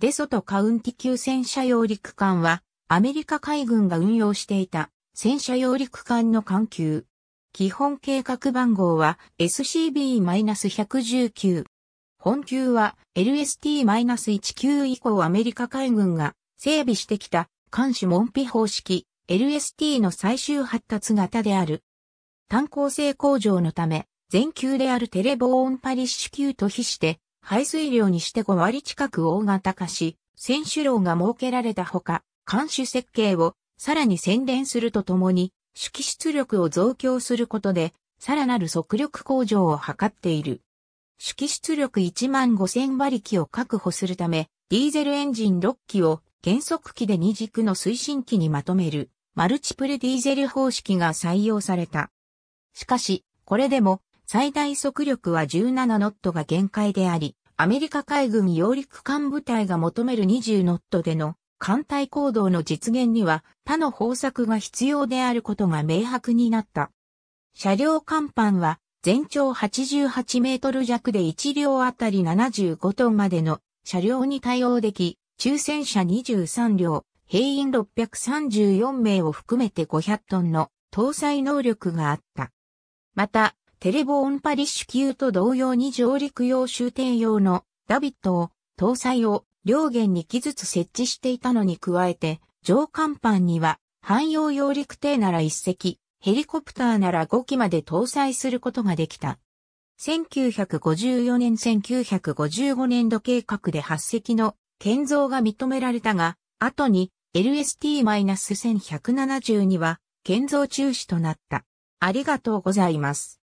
デソトカウンティ級戦車揚陸艦は、アメリカ海軍が運用していた戦車揚陸艦の艦級。基本計画番号は SCB-119。本級は LST-19 以降アメリカ海軍が整備してきた艦種門飛方式 LST の最終発達型である。単鋼性工場のため、全級であるテレボーンパリッシュ級と比して、排水量にして5割近く大型化し、選手楼が設けられたほか、艦種設計をさらに洗練するとともに、主出力を増強することで、さらなる速力向上を図っている。主出力1万5000馬力を確保するため、ディーゼルエンジン6機を減速機で2軸の推進機にまとめる、マルチプルディーゼル方式が採用された。しかし、これでも、最大速力は17ノットが限界であり、アメリカ海軍揚陸艦部隊が求める20ノットでの艦隊行動の実現には他の方策が必要であることが明白になった。車両甲板は全長88メートル弱で1両あたり75トンまでの車両に対応でき、抽選車23両、兵員634名を含めて500トンの搭載能力があった。また、テレボーンパリッシュ級と同様に上陸用終点用のダビットを搭載を両舷に機ずつ設置していたのに加えて、上甲板には、汎用揚陸艇なら1隻、ヘリコプターなら5機まで搭載することができた。1954年1955年度計画で8隻の建造が認められたが、後に LST-1172 は建造中止となった。ありがとうございます。